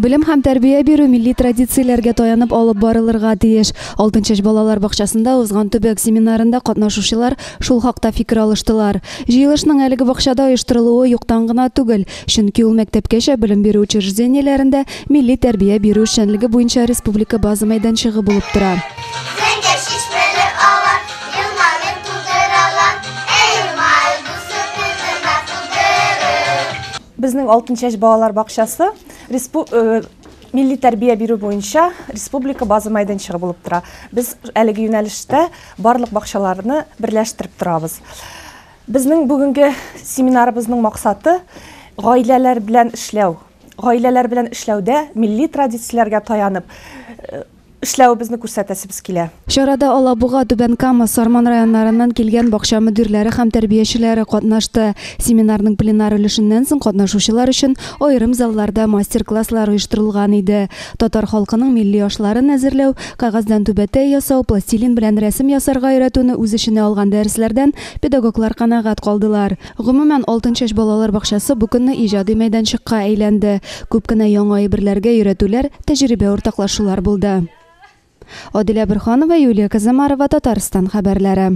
Білім һәм тәрбия бирү милли традицияләргә таянып алып барылырга тиеш. 6 яшь балалар бакчасында узган төбәк семинарында катнашучылар шул хакта фикер алыштылар. Җыелышның әлеге бакчада оештырылуы юктан гына түгел, чөнки ул мәктәпкәчә белем бирү учреждениеләрендә милли тәрбия бирү эшчәнлеге буенча республика база мәйданчыгы булып тора. Безнең 6 яшь балалар респу- э, милли тәрбия бирү буенча республика база мәйданчыгы булып тора. Без әлеге юнәлештә барлык бакчаларны берләштереп торабыз. Безнең бүгенге семинарыбызның максаты гаиләләр белән эшләү. Гаиләләр белән эшләүдә милли традицияләргә таянып э, эшләүебезне күрсәтәсебез килә. Чарада Алабуга, Түбән Кама, Сарман районнарыннан килгән бакча мөдирләре һәм тәрбиячеләре катнашты. Семинарның пленар өлешеннән соң катнашучылар өчен аерым залларда мастер-класслар оештырылган иде. Татар халкының милли ашларын әзерләү, кагаздан түбәтәй ясау, пластилин белән рәсем ясарга өйрәтүне үз эченә алган дәресләрдән педагоглар канәгать калдылар. Гомумән 6 яшь балалар бакчасы бу көнне иҗади мәйданчыкка әйләнде. Күп кенә яңа әйберләргә өйрәтүләр, тәҗрибә уртаклашулар булды. Адилә Бирханова, Юлия Казамарова, Татарстан хәбәрләре.